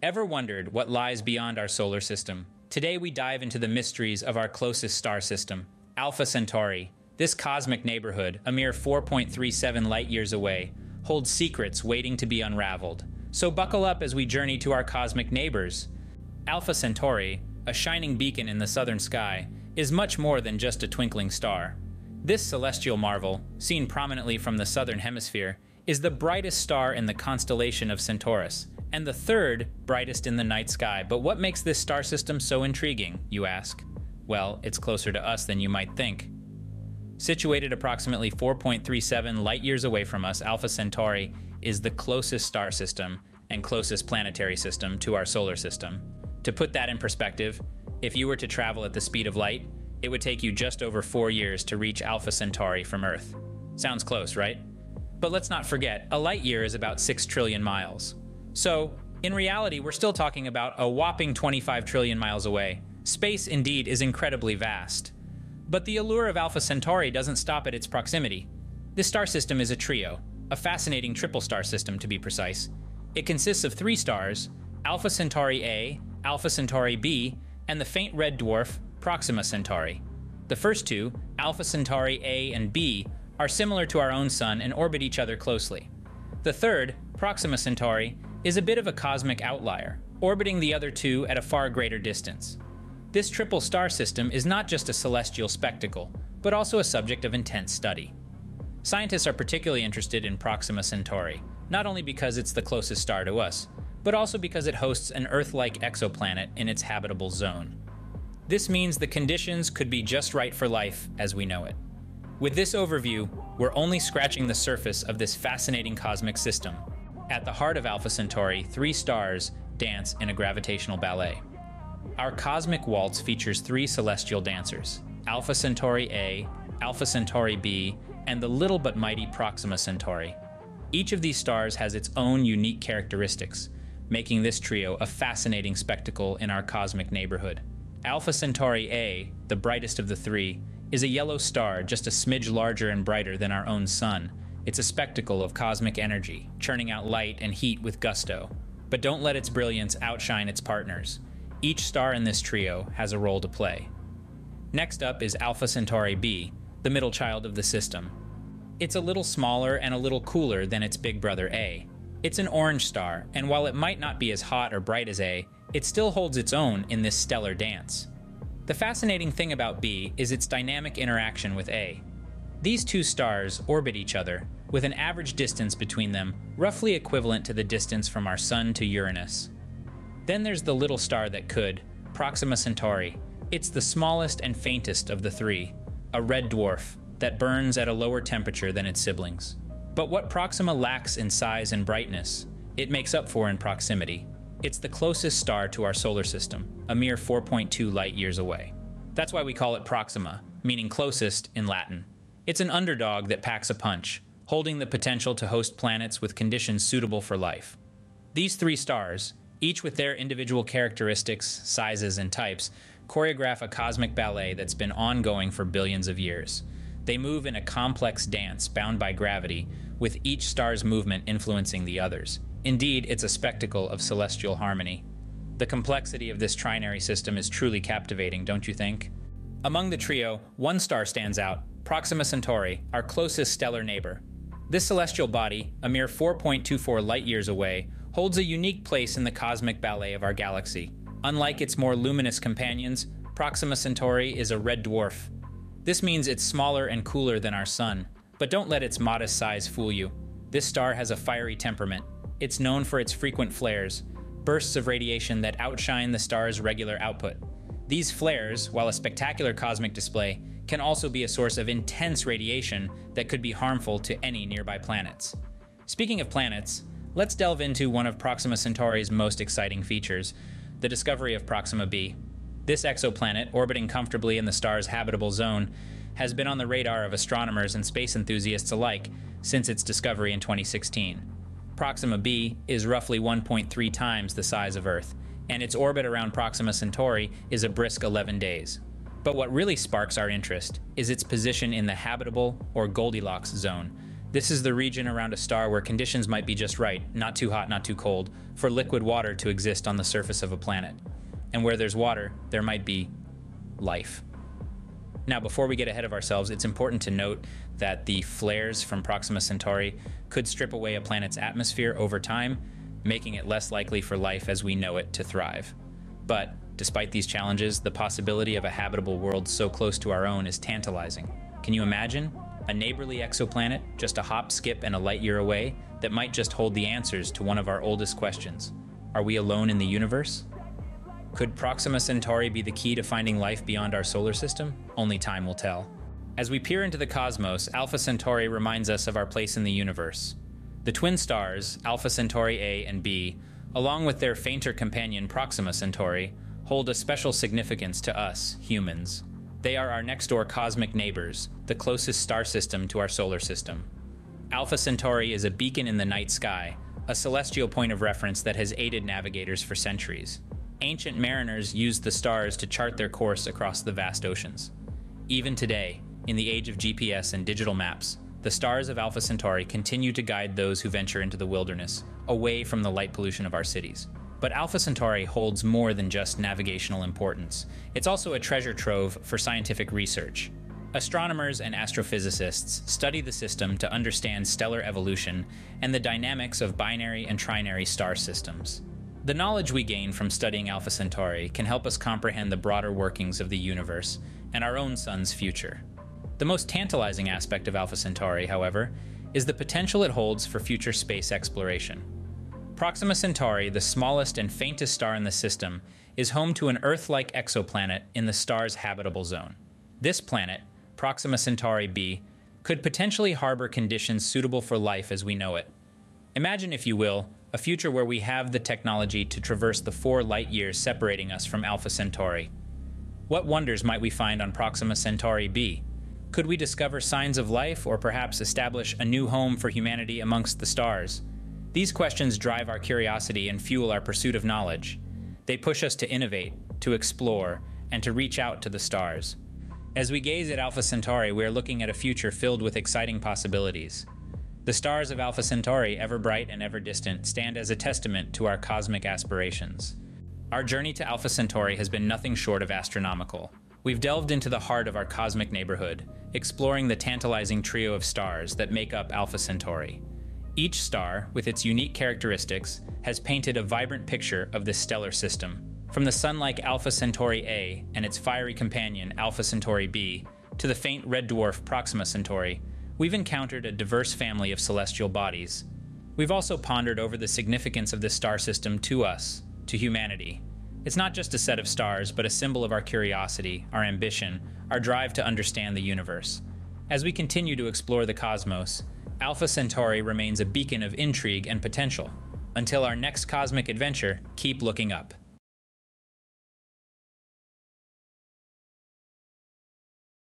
Ever wondered what lies beyond our solar system? Today we dive into the mysteries of our closest star system, Alpha Centauri. This cosmic neighborhood, a mere 4.37 light years away, holds secrets waiting to be unraveled. So buckle up as we journey to our cosmic neighbors. Alpha Centauri, a shining beacon in the southern sky, is much more than just a twinkling star. This celestial marvel, seen prominently from the southern hemisphere, is the brightest star in the constellation of Centaurus, and the third brightest in the night sky. But what makes this star system so intriguing, you ask? Well, it's closer to us than you might think. Situated approximately 4.37 light years away from us, Alpha Centauri is the closest star system and closest planetary system to our solar system. To put that in perspective, if you were to travel at the speed of light, it would take you just over four years to reach Alpha Centauri from Earth. Sounds close, right? But let's not forget, a light year is about 6 trillion miles. So, in reality, we're still talking about a whopping 25 trillion miles away. Space, indeed, is incredibly vast. But the allure of Alpha Centauri doesn't stop at its proximity. This star system is a trio, a fascinating triple star system to be precise. It consists of three stars Alpha Centauri A, Alpha Centauri B, and the faint red dwarf Proxima Centauri. The first two, Alpha Centauri A and B, are similar to our own Sun and orbit each other closely. The third, Proxima Centauri, is a bit of a cosmic outlier, orbiting the other two at a far greater distance. This triple star system is not just a celestial spectacle, but also a subject of intense study. Scientists are particularly interested in Proxima Centauri, not only because it's the closest star to us, but also because it hosts an Earth like exoplanet in its habitable zone. This means the conditions could be just right for life as we know it. With this overview, we're only scratching the surface of this fascinating cosmic system, at the heart of Alpha Centauri, three stars dance in a gravitational ballet. Our cosmic waltz features three celestial dancers Alpha Centauri A, Alpha Centauri B, and the little but mighty Proxima Centauri. Each of these stars has its own unique characteristics, making this trio a fascinating spectacle in our cosmic neighborhood. Alpha Centauri A, the brightest of the three, is a yellow star just a smidge larger and brighter than our own sun, it's a spectacle of cosmic energy, churning out light and heat with gusto. But don't let its brilliance outshine its partners. Each star in this trio has a role to play. Next up is Alpha Centauri B, the middle child of the system. It's a little smaller and a little cooler than its big brother A. It's an orange star, and while it might not be as hot or bright as A, it still holds its own in this stellar dance. The fascinating thing about B is its dynamic interaction with A. These two stars orbit each other, with an average distance between them roughly equivalent to the distance from our Sun to Uranus. Then there's the little star that could, Proxima Centauri. It's the smallest and faintest of the three, a red dwarf that burns at a lower temperature than its siblings. But what Proxima lacks in size and brightness, it makes up for in proximity. It's the closest star to our solar system, a mere 4.2 light years away. That's why we call it Proxima, meaning closest in Latin. It's an underdog that packs a punch, holding the potential to host planets with conditions suitable for life. These three stars, each with their individual characteristics, sizes, and types, choreograph a cosmic ballet that's been ongoing for billions of years. They move in a complex dance bound by gravity, with each star's movement influencing the others. Indeed, it's a spectacle of celestial harmony. The complexity of this trinary system is truly captivating, don't you think? Among the trio, one star stands out Proxima Centauri, our closest stellar neighbor. This celestial body, a mere 4.24 light years away, holds a unique place in the cosmic ballet of our galaxy. Unlike its more luminous companions, Proxima Centauri is a red dwarf. This means it's smaller and cooler than our Sun, but don't let its modest size fool you. This star has a fiery temperament. It's known for its frequent flares, bursts of radiation that outshine the star's regular output. These flares, while a spectacular cosmic display, can also be a source of intense radiation that could be harmful to any nearby planets. Speaking of planets, let's delve into one of Proxima Centauri's most exciting features the discovery of Proxima b. This exoplanet, orbiting comfortably in the star's habitable zone, has been on the radar of astronomers and space enthusiasts alike since its discovery in 2016. Proxima b is roughly 1.3 times the size of Earth, and its orbit around Proxima Centauri is a brisk 11 days. But what really sparks our interest is its position in the habitable or Goldilocks zone, This is the region around a star where conditions might be just right, not too hot, not too cold, for liquid water to exist on the surface of a planet. And where there's water, there might be life. Now, before we get ahead of ourselves, it's important to note that the flares from Proxima Centauri could strip away a planet's atmosphere over time, making it less likely for life as we know it to thrive. But despite these challenges, the possibility of a habitable world so close to our own is tantalizing. Can you imagine? A neighborly exoplanet, just a hop, skip, and a light year away, that might just hold the answers to one of our oldest questions Are we alone in the universe? Could Proxima Centauri be the key to finding life beyond our solar system? Only time will tell. As we peer into the cosmos, Alpha Centauri reminds us of our place in the universe. The twin stars, Alpha Centauri A and B, along with their fainter companion Proxima Centauri, hold a special significance to us, humans. They are our next door cosmic neighbors, the closest star system to our solar system. Alpha Centauri is a beacon in the night sky, a celestial point of reference that has aided navigators for centuries. Ancient mariners used the stars to chart their course across the vast oceans. Even today, in the age of GPS and digital maps, the stars of Alpha Centauri continue to guide those who venture into the wilderness, away from the light pollution of our cities. But Alpha Centauri holds more than just navigational importance. It's also a treasure trove for scientific research. Astronomers and astrophysicists study the system to understand stellar evolution and the dynamics of binary and trinary star systems. The knowledge we gain from studying Alpha Centauri can help us comprehend the broader workings of the universe and our own sun's future. The most tantalizing aspect of Alpha Centauri, however, is the potential it holds for future space exploration. Proxima Centauri, the smallest and faintest star in the system, is home to an Earth like exoplanet in the star's habitable zone. This planet, Proxima Centauri b, could potentially harbor conditions suitable for life as we know it. Imagine, if you will, a future where we have the technology to traverse the four light years separating us from Alpha Centauri. What wonders might we find on Proxima Centauri b? Could we discover signs of life or perhaps establish a new home for humanity amongst the stars? These questions drive our curiosity and fuel our pursuit of knowledge. They push us to innovate, to explore, and to reach out to the stars. As we gaze at Alpha Centauri, we are looking at a future filled with exciting possibilities. The stars of Alpha Centauri, ever bright and ever distant, stand as a testament to our cosmic aspirations. Our journey to Alpha Centauri has been nothing short of astronomical. We've delved into the heart of our cosmic neighborhood, exploring the tantalizing trio of stars that make up Alpha Centauri. Each star, with its unique characteristics, has painted a vibrant picture of this stellar system. From the sun-like Alpha Centauri A and its fiery companion Alpha Centauri B, to the faint red dwarf Proxima Centauri, we've encountered a diverse family of celestial bodies. We've also pondered over the significance of this star system to us, to humanity. It's not just a set of stars, but a symbol of our curiosity, our ambition, our drive to understand the universe. As we continue to explore the cosmos, Alpha Centauri remains a beacon of intrigue and potential. Until our next cosmic adventure, keep looking up.